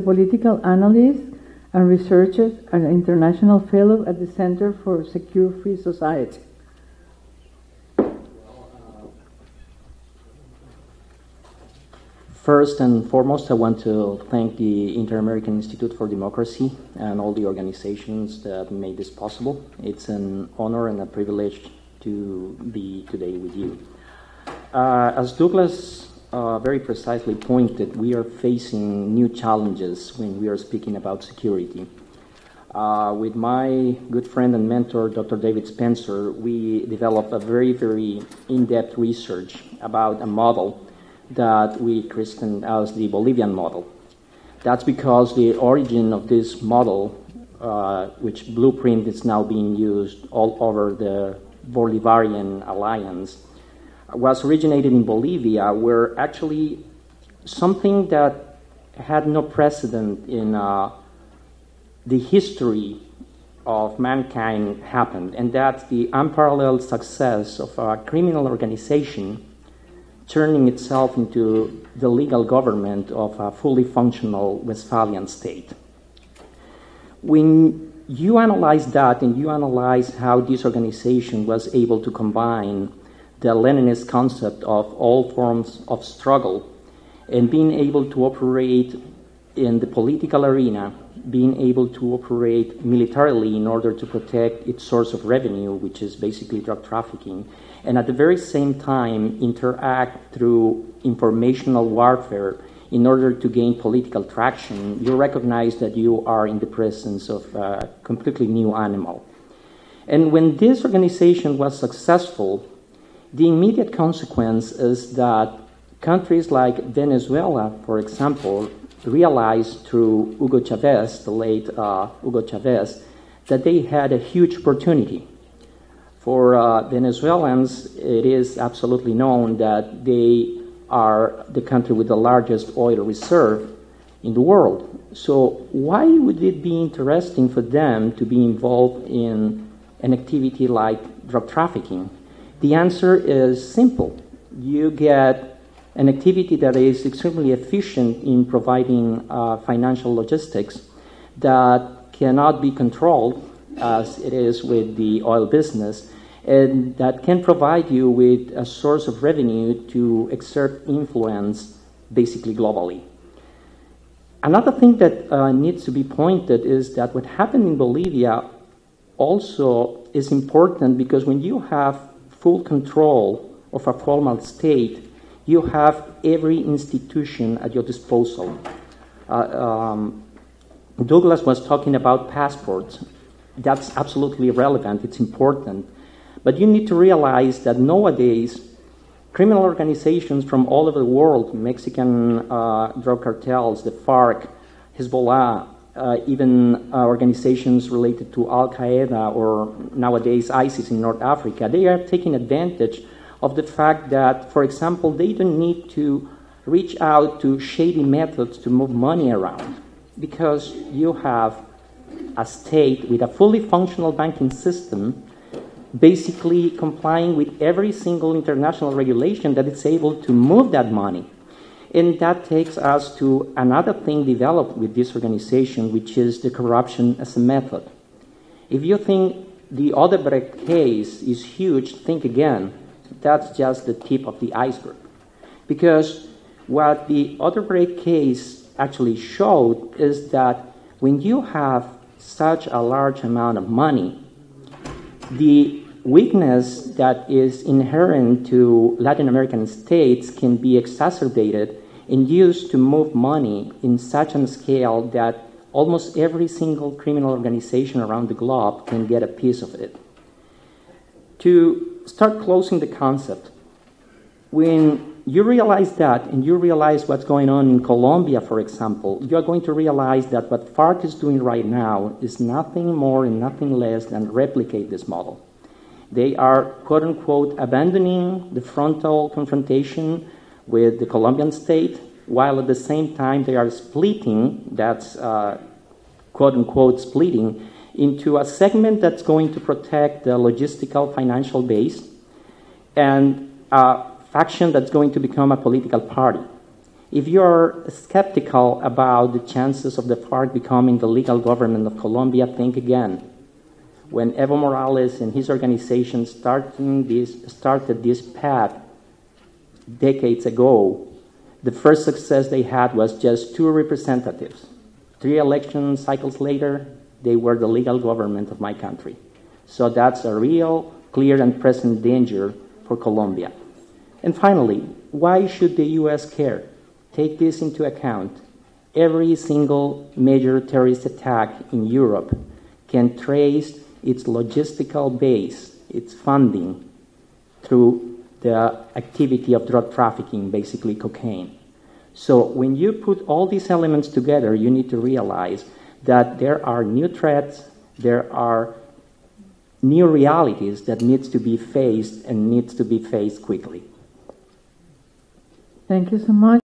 political analyst and researcher and international fellow at the Center for Secure Free Society. First and foremost, I want to thank the Inter American Institute for Democracy and all the organizations that made this possible. It's an honor and a privilege to be today with you. Uh, as Douglas uh, very precisely pointed, we are facing new challenges when we are speaking about security. Uh, with my good friend and mentor, Dr. David Spencer, we developed a very, very in depth research about a model that we christened as the Bolivian model. That's because the origin of this model, uh, which blueprint is now being used all over the Bolivarian alliance, was originated in Bolivia, where actually something that had no precedent in uh, the history of mankind happened, and that's the unparalleled success of a criminal organization turning itself into the legal government of a fully functional Westphalian state. When you analyze that and you analyze how this organization was able to combine the Leninist concept of all forms of struggle and being able to operate in the political arena, being able to operate militarily in order to protect its source of revenue, which is basically drug trafficking, and at the very same time interact through informational warfare in order to gain political traction, you recognize that you are in the presence of a completely new animal. And when this organization was successful, the immediate consequence is that countries like Venezuela, for example, realized through Hugo Chavez, the late uh, Hugo Chavez, that they had a huge opportunity for uh, Venezuelans, it is absolutely known that they are the country with the largest oil reserve in the world. So, why would it be interesting for them to be involved in an activity like drug trafficking? The answer is simple. You get an activity that is extremely efficient in providing uh, financial logistics that cannot be controlled as it is with the oil business, and that can provide you with a source of revenue to exert influence basically globally. Another thing that uh, needs to be pointed is that what happened in Bolivia also is important because when you have full control of a formal state, you have every institution at your disposal. Uh, um, Douglas was talking about passports that's absolutely relevant, it's important. But you need to realize that nowadays, criminal organizations from all over the world, Mexican uh, drug cartels, the FARC, Hezbollah, uh, even uh, organizations related to Al Qaeda or nowadays ISIS in North Africa, they are taking advantage of the fact that, for example, they don't need to reach out to shady methods to move money around because you have a state with a fully functional banking system basically complying with every single international regulation that it's able to move that money. And that takes us to another thing developed with this organization, which is the corruption as a method. If you think the Odebrecht case is huge, think again. That's just the tip of the iceberg. Because what the Odebrecht case actually showed is that when you have such a large amount of money, the weakness that is inherent to Latin American states can be exacerbated and used to move money in such a scale that almost every single criminal organization around the globe can get a piece of it. To start closing the concept, when you realize that and you realize what's going on in Colombia, for example, you are going to realize that what FARC is doing right now is nothing more and nothing less than replicate this model. They are, quote unquote, abandoning the frontal confrontation with the Colombian state, while at the same time they are splitting, that's uh, quote unquote splitting, into a segment that's going to protect the logistical financial base and a faction that's going to become a political party. If you are skeptical about the chances of the FARC becoming the legal government of Colombia, think again. When Evo Morales and his organization starting this, started this path decades ago, the first success they had was just two representatives. Three election cycles later, they were the legal government of my country. So that's a real, clear, and present danger for Colombia. And finally, why should the US care? Take this into account. Every single major terrorist attack in Europe can trace its logistical base, its funding, through the activity of drug trafficking, basically cocaine. So when you put all these elements together, you need to realize that there are new threats, there are new realities that needs to be faced and needs to be faced quickly. Thank you so much.